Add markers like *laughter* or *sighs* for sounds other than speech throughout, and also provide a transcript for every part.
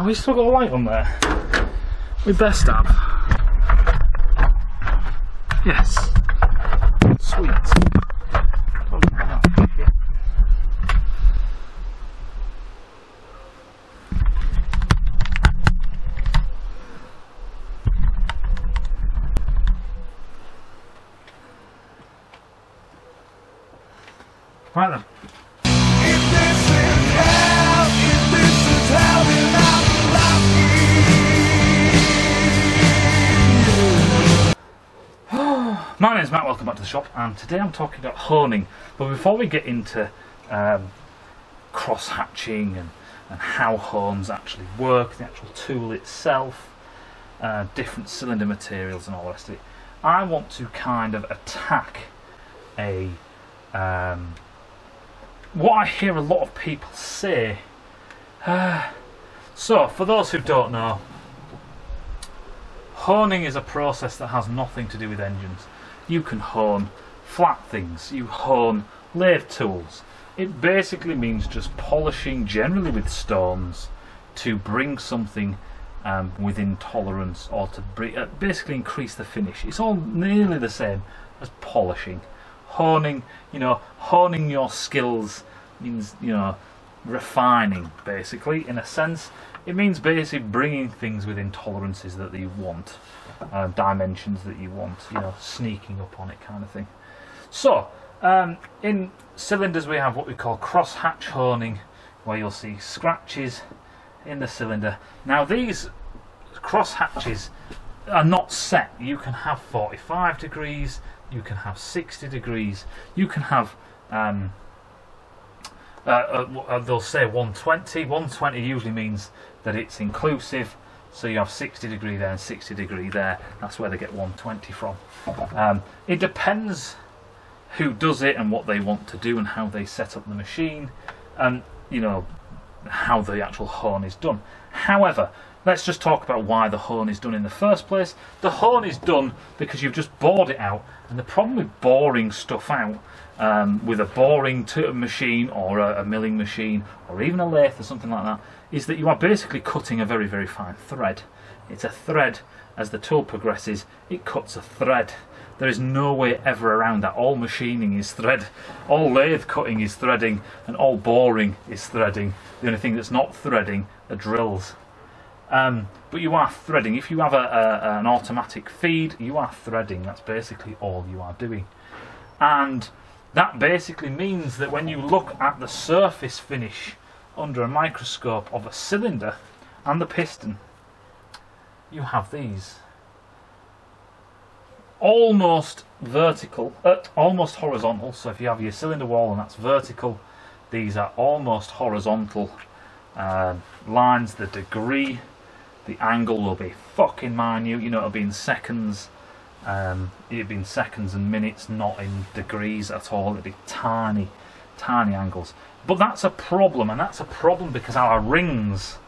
Have we still got a light on there? We best have. Yes. Sweet. Right then. My name's Matt, welcome back to the shop, and today I'm talking about honing. But before we get into um, cross hatching and, and how hones actually work, the actual tool itself, uh, different cylinder materials, and all the rest of it, I want to kind of attack a um, what I hear a lot of people say. Uh, *sighs* so, for those who don't know, honing is a process that has nothing to do with engines. You can hone flat things, you hone lathe tools. It basically means just polishing, generally with stones, to bring something um, within tolerance or to uh, basically increase the finish. It's all nearly the same as polishing. Honing, you know, honing your skills means, you know, refining, basically, in a sense. It means basically bringing things within tolerances that you want, uh, dimensions that you want, you know, sneaking up on it kind of thing. So, um, in cylinders we have what we call cross hatch honing, where you'll see scratches in the cylinder. Now these cross hatches are not set. You can have 45 degrees, you can have 60 degrees, you can have um, uh, uh, uh, they'll say 120. 120 usually means that it's inclusive. So you have 60 degree there and 60 degree there. That's where they get 120 from. Um, it depends who does it and what they want to do and how they set up the machine, and you know how the actual hone is done. However, let's just talk about why the hone is done in the first place. The hone is done because you've just bored it out, and the problem with boring stuff out um, with a boring machine or a, a milling machine or even a lathe or something like that is that you are basically cutting a very very fine thread. It's a thread. As the tool progresses, it cuts a thread. There is no way ever around that. All machining is thread, all lathe cutting is threading, and all boring is threading. The only thing that's not threading are drills. Um, but you are threading. If you have a, a, an automatic feed, you are threading. That's basically all you are doing. And that basically means that when you look at the surface finish under a microscope of a cylinder and the piston, you have these almost vertical, uh, almost horizontal. So if you have your cylinder wall and that's vertical, these are almost horizontal uh, lines. The degree, the angle will be fucking minute. You know, it'll be in seconds. Um, it'll be in seconds and minutes, not in degrees at all. It'll be tiny, tiny angles. But that's a problem, and that's a problem because our rings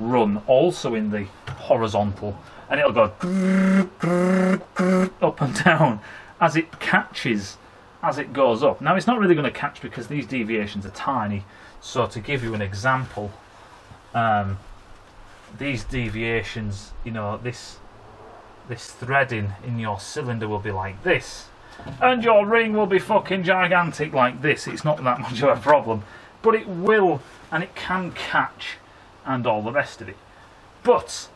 run also in the horizontal, and it'll go up and down as it catches as it goes up. Now, it's not really going to catch because these deviations are tiny. So, to give you an example, um, these deviations, you know, this this threading in your cylinder will be like this, and your ring will be fucking gigantic like this. It's not that much of a problem, but it will, and it can catch, and all the rest of it. But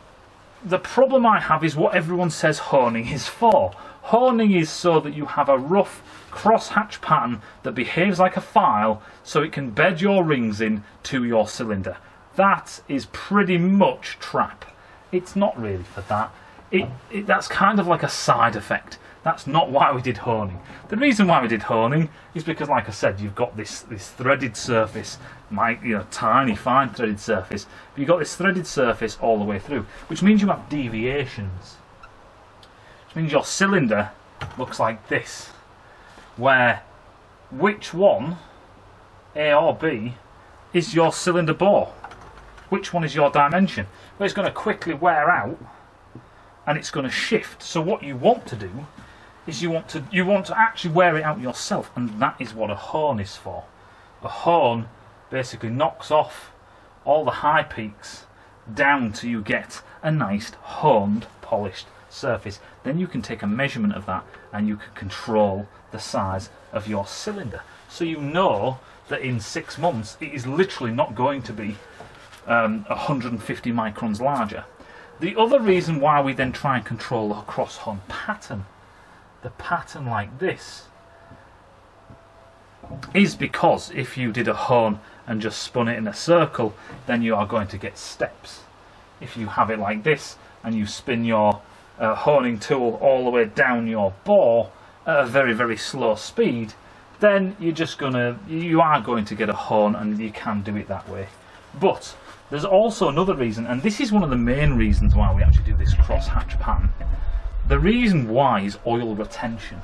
the problem I have is what everyone says honing is for. Honing is so that you have a rough cross-hatch pattern that behaves like a file so it can bed your rings in to your cylinder. That is pretty much trap. It's not really for that. It, it, that's kind of like a side effect. That's not why we did honing. The reason why we did honing is because, like I said, you've got this this threaded surface, my you know tiny fine threaded surface. But you've got this threaded surface all the way through, which means you have deviations. Which means your cylinder looks like this, where which one, A or B, is your cylinder bore? Which one is your dimension? Well, it's going to quickly wear out and it's going to shift. So what you want to do is you want to you want to actually wear it out yourself, and that is what a hone is for. A hone basically knocks off all the high peaks down till you get a nice honed polished surface. Then you can take a measurement of that and you can control the size of your cylinder. So you know that in six months it is literally not going to be um, 150 microns larger. The other reason why we then try and control the cross hone pattern, the pattern like this, is because if you did a hone and just spun it in a circle, then you are going to get steps. If you have it like this and you spin your uh, honing tool all the way down your bore at a very very slow speed, then you're just gonna you are going to get a hone and you can do it that way. But there's also another reason, and this is one of the main reasons why we actually do this cross hatch pattern. The reason why is oil retention.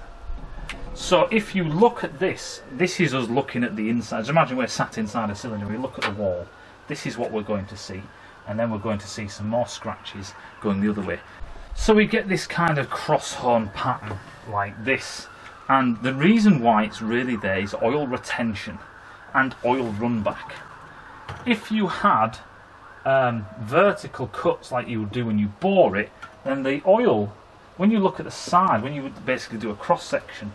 So if you look at this, this is us looking at the inside. Just imagine we're sat inside a cylinder, we look at the wall. This is what we're going to see. And then we're going to see some more scratches going the other way. So we get this kind of cross hone pattern like this. And the reason why it's really there is oil retention and oil run back. If you had um, vertical cuts like you would do when you bore it, then the oil, when you look at the side, when you basically do a cross section,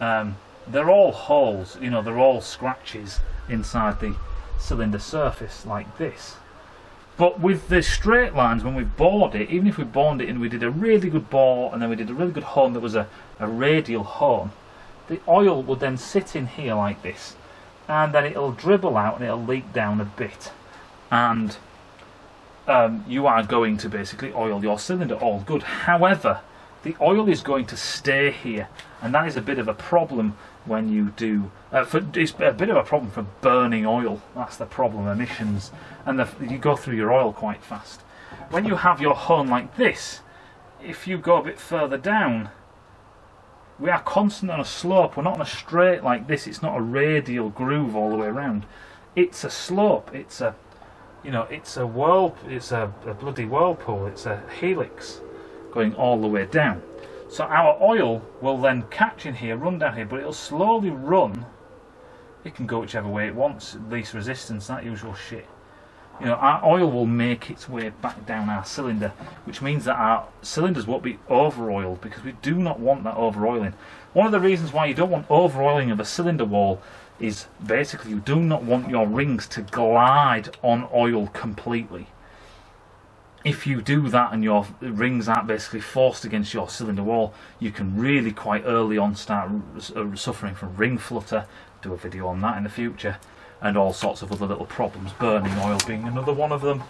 um, they're all holes, you know, they're all scratches inside the cylinder surface like this. But with the straight lines, when we've bored it, even if we bored it and we did a really good bore and then we did a really good hone that was a, a radial hone, the oil would then sit in here like this and then it'll dribble out and it'll leak down a bit. And um, you are going to basically oil your cylinder all good. However, the oil is going to stay here, and that is a bit of a problem when you do. Uh, for, it's a bit of a problem for burning oil. That's the problem, emissions, and the, you go through your oil quite fast. When you have your hone like this, if you go a bit further down, we are constant on a slope. We're not on a straight like this. It's not a radial groove all the way around. It's a slope. It's a, you know, it's a whirl. It's a, a bloody whirlpool. It's a helix going all the way down. So our oil will then catch in here, run down here, but it'll slowly run. It can go whichever way it wants, least resistance, that usual shit. You know, our oil will make its way back down our cylinder, which means that our cylinders won't be over oiled because we do not want that over oiling. One of the reasons why you don't want over oiling of a cylinder wall is basically you do not want your rings to glide on oil completely if you do that and your rings aren't basically forced against your cylinder wall, you can really quite early on start uh, suffering from ring flutter. Do a video on that in the future, and all sorts of other little problems. Burning oil being another one of them.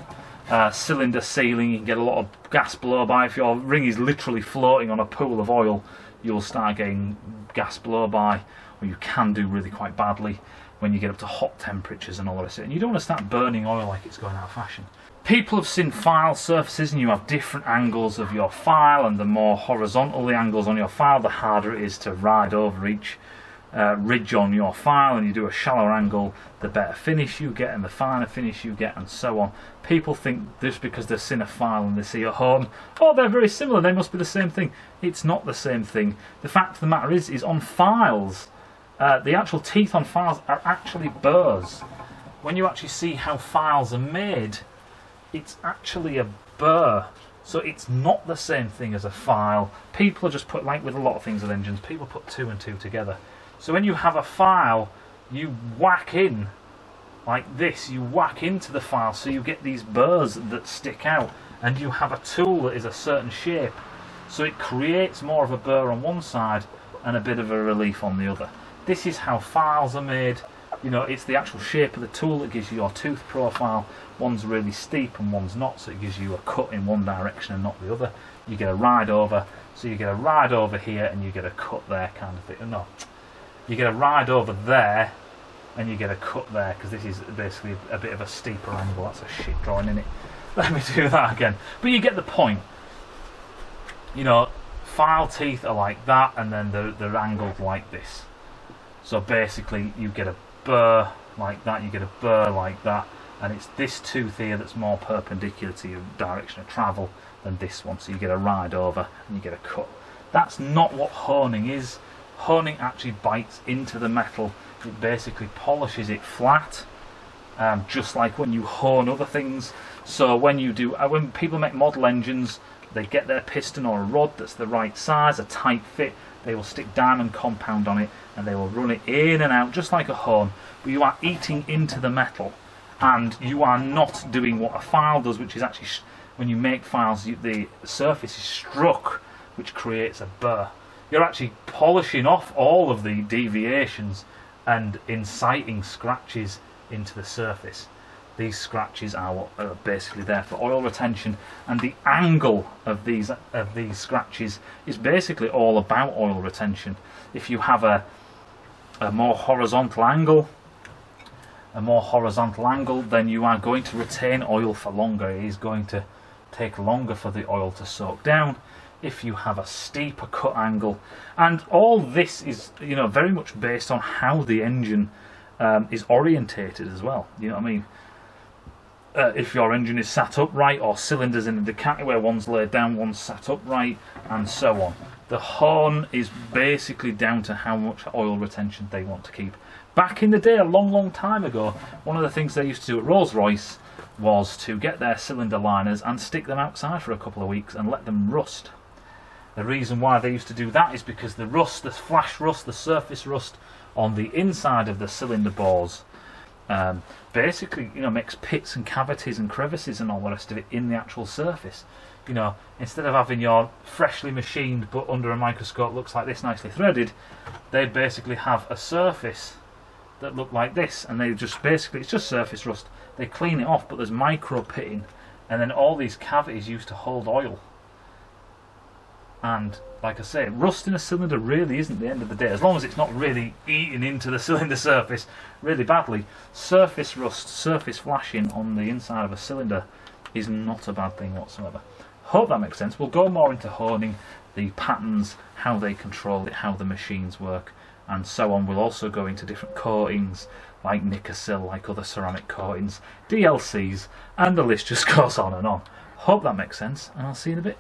Uh, cylinder sealing, you can get a lot of gas blow by. If your ring is literally floating on a pool of oil, you'll start getting gas blow by, you can do really quite badly when you get up to hot temperatures and all of it. And you don't want to start burning oil like it's going out of fashion. People have seen file surfaces and you have different angles of your file and the more horizontal the angles on your file the harder it is to ride over each uh, ridge on your file. And you do a shallower angle the better finish you get and the finer finish you get and so on. People think just because they've seen a file and they see a hone oh they're very similar they must be the same thing. It's not the same thing. The fact of the matter is is on files uh, the actual teeth on files are actually burrs when you actually see how files are made it's actually a burr. So it's not the same thing as a file. People just put, like with a lot of things with engines, people put two and two together. So when you have a file, you whack in like this, you whack into the file so you get these burrs that stick out and you have a tool that is a certain shape. So it creates more of a burr on one side and a bit of a relief on the other. This is how files are made. You know it's the actual shape of the tool that gives you your tooth profile. One's really steep and one's not so it gives you a cut in one direction and not the other. You get a ride over so you get a ride over here and you get a cut there kind of thing. No. You get a ride over there and you get a cut there because this is basically a bit of a steeper angle. That's a shit drawing in it? *laughs* Let me do that again. But you get the point. You know file teeth are like that and then they're, they're angled like this so basically you get a burr like that, you get a burr like that, and it's this tooth here that's more perpendicular to your direction of travel than this one, so you get a ride over and you get a cut. That's not what honing is. Honing actually bites into the metal, it basically polishes it flat, um, just like when you hone other things. So when you do, uh, when people make model engines, they get their piston or a rod that's the right size, a tight fit. They will stick diamond compound on it and they will run it in and out just like a hone. But you are eating into the metal, and you are not doing what a file does, which is actually when you make files, you, the surface is struck, which creates a burr. You're actually polishing off all of the deviations and inciting scratches into the surface. These scratches are what are basically there for oil retention, and the angle of these of these scratches is basically all about oil retention. If you have a a more horizontal angle, a more horizontal angle, then you are going to retain oil for longer. It is going to take longer for the oil to soak down. If you have a steeper cut angle, and all this is you know very much based on how the engine um, is orientated as well. You know what I mean? Uh, if your engine is sat upright, or cylinders in the Ducati where one's laid down, one's sat upright, and so on. The hone is basically down to how much oil retention they want to keep. Back in the day, a long, long time ago, one of the things they used to do at Rolls Royce was to get their cylinder liners and stick them outside for a couple of weeks and let them rust. The reason why they used to do that is because the rust, the flash rust, the surface rust on the inside of the cylinder bores um, basically, you know, makes pits and cavities and crevices and all the rest of it in the actual surface. You know, instead of having your freshly machined but under a microscope looks like this nicely threaded, they basically have a surface that look like this, and they just basically it's just surface rust. They clean it off, but there's micro pitting, and then all these cavities used to hold oil. And like I say, rust in a cylinder really isn't the end of the day, as long as it's not really eating into the *laughs* cylinder surface really badly. Surface rust, surface flashing on the inside of a cylinder is not a bad thing whatsoever. Hope that makes sense. We'll go more into honing the patterns, how they control it, how the machines work, and so on. We'll also go into different coatings, like Nikasil, like other ceramic coatings, DLCs, and the list just *laughs* goes on and on. Hope that makes sense, and I'll see you in a bit.